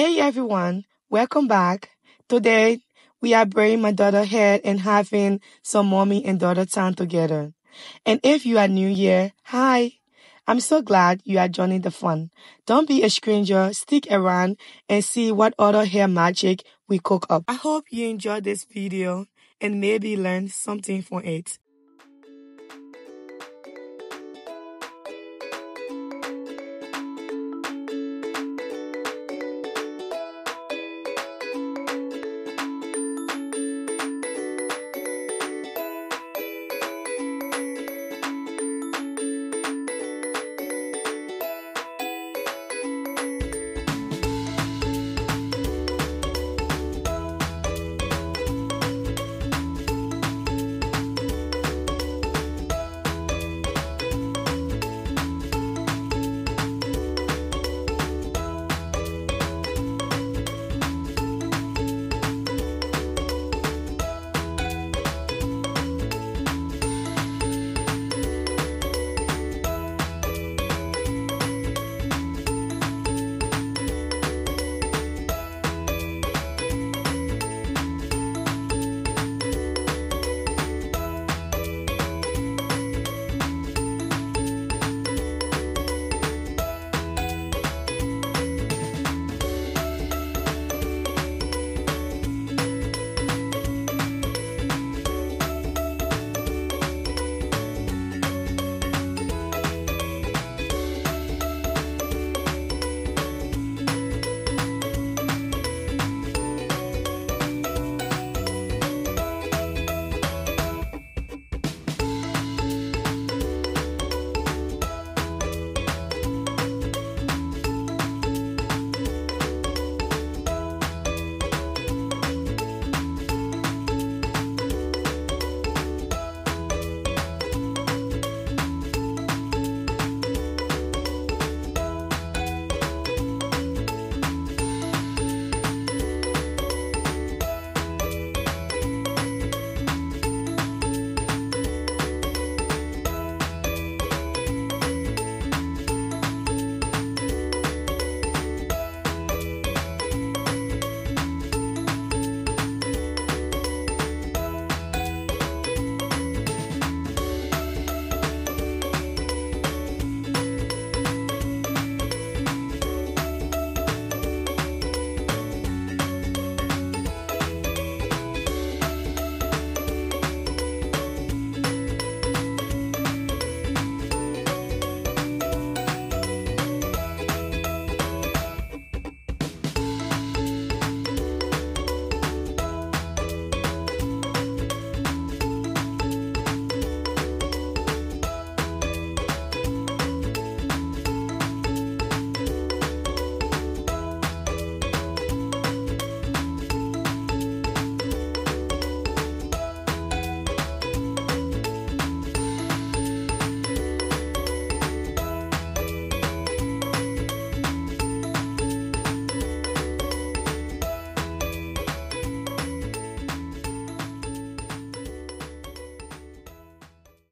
Hey everyone, welcome back. Today we are bringing my daughter here and having some mommy and daughter time together. And if you are new here, hi. I'm so glad you are joining the fun. Don't be a stranger, stick around and see what other hair magic we cook up. I hope you enjoyed this video and maybe learned something from it.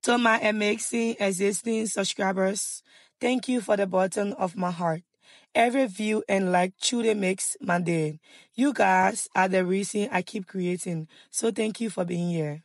To my amazing existing subscribers, thank you for the bottom of my heart. Every view and like truly makes my day. You guys are the reason I keep creating, so thank you for being here.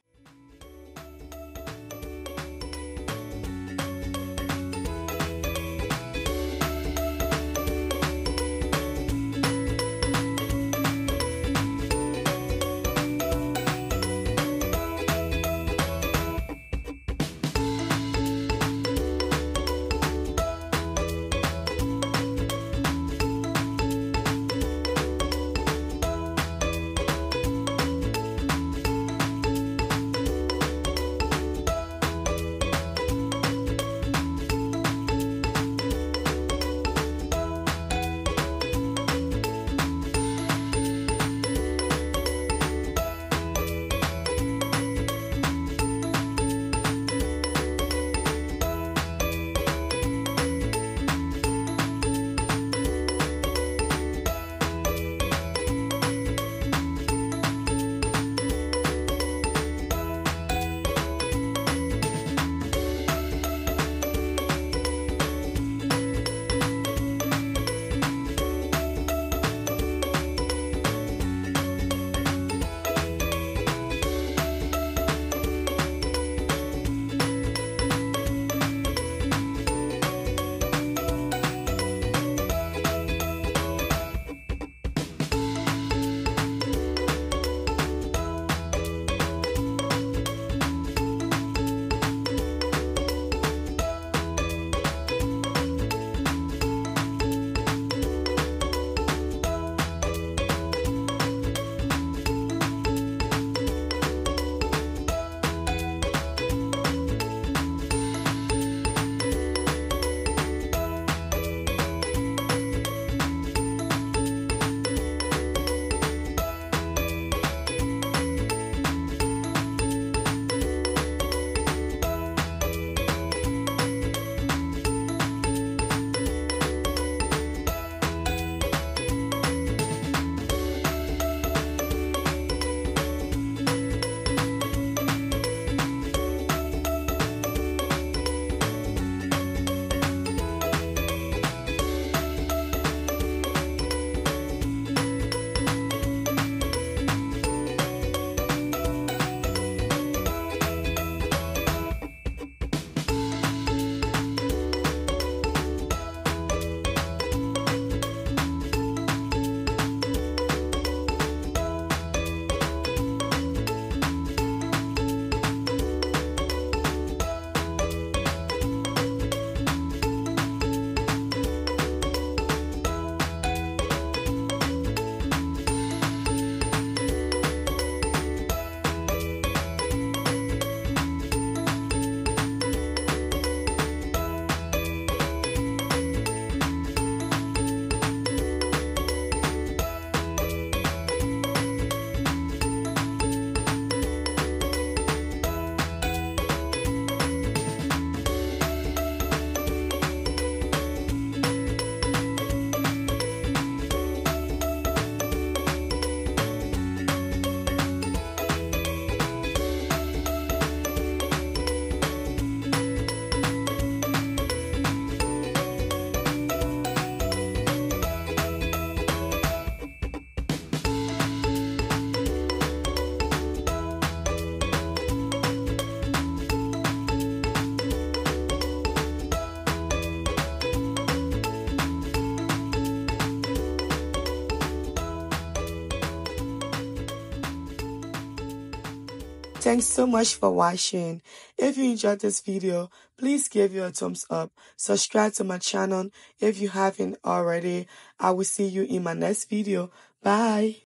Thanks so much for watching. If you enjoyed this video, please give it a thumbs up. Subscribe to my channel if you haven't already. I will see you in my next video. Bye.